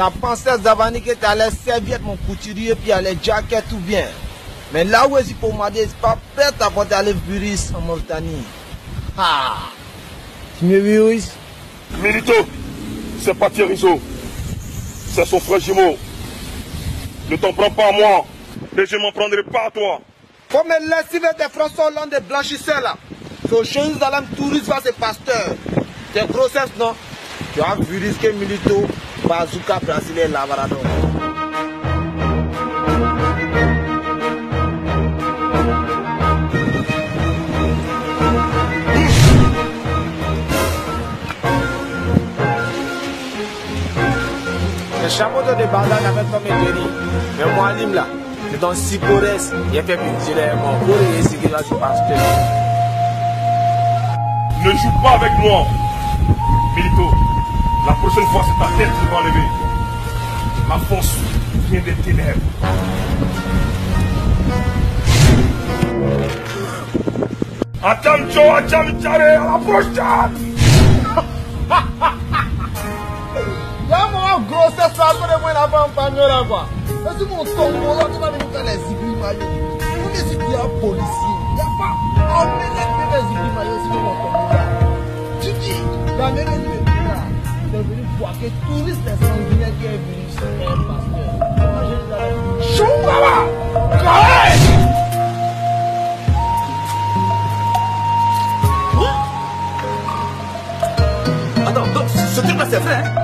as pensé Zavani que tu allais servir mon couturier puis aller jacket tout bien. Mais là où est-ce pour m'aider, c'est pas prêt à porter aller virus en Mauritanie. Ah Tu me virus Milito, c'est pas Thierryzo. C'est son frère jumeau. Ne t'en prends pas à moi. Et je m'en prendrai pas à toi. Faut me laisser vers des François Hollande des blanchisseurs là. So Jérusalem touriste va ses pasteurs. C'est grossesse non? Tu as vu risquer Milito, Bazooka, Brésilien, Labrador. Le chapeau de bandage avec ton métier. Mais moi, Lim là, c'est dans Sipores, il a fait plus de mon pour essayer de se pasteur. Ne joue pas avec moi. Milito, la prochaine fois, c'est ta tête qui va lever. Ma force vient des ténèbres. Attention, attention, à la prochaine Y'a mon grossesse là, que moi la femme pas là quoi. C'est mon tombeau là, tu vas venir faire les zibris maillots. Vous les zibris un policier. Y'a pas un mélèque de zibris maillots sur mon tombeau là. Tu dis, la mélèque de était venu que tous les sanguinaires qui est venu sur un pasteur. Choukaba Correct Attends, donc ce truc-là c'est vrai hein?